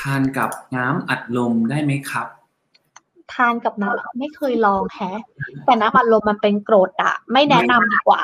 ทานกับน้ำอัดลมได้ไหมครับ ทานกับน้ำไม่เคยลองแฮะแต่น้ำอัดลมมันเป็นโกรดอะไม่แนะนำดีกว่า